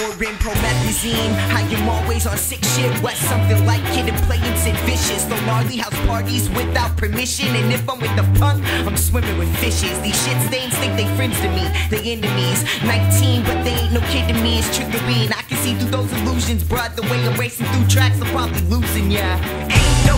in promethazine. I am always on sick shit, west something like kid and playing Sid Vicious. The gnarly house parties without permission. And if I'm with the punk, I'm swimming with fishes. These shit stains think they friends to me, they enemies. 19, but they ain't no kid to me, it's trickery. And I can see through those illusions, bruh. The way I'm racing through tracks, I'm probably losing, yeah. Ain't no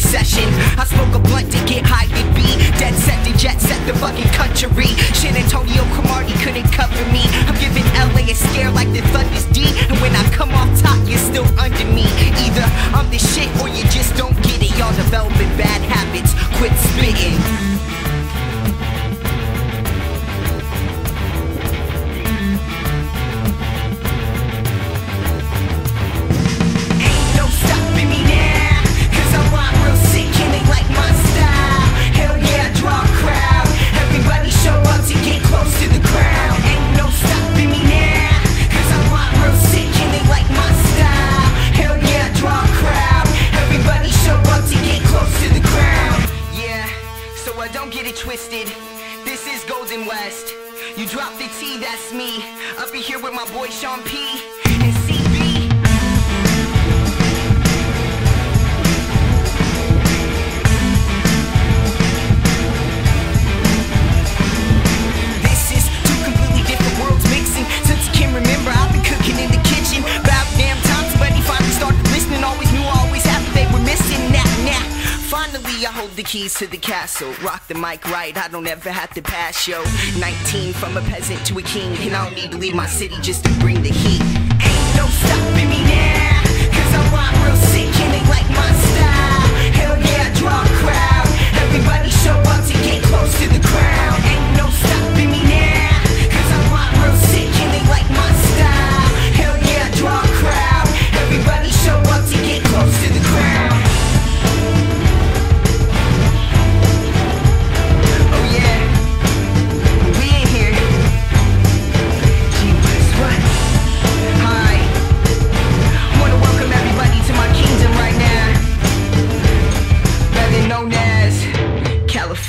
recession. I smoke a blunt to get high and be dead set to jet set the fucking country. Shit, Antonio Cromartie couldn't cover me. I'm giving LA a scare like the Thunder's D. And when I come off top, you're still under me. Either I'm the shit or you just don't get it. Y'all developing bad habits, quit spitting. Twisted. This is Goldenwest. You drop the T, that's me. Up here with my boy Sean P. I hold the keys to the castle. Rock the mic right, I don't ever have to pass, yo. 19 from a peasant to a king, and I don't need to leave my city just to bring the heat. Ain't no stopping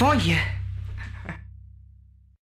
foglie.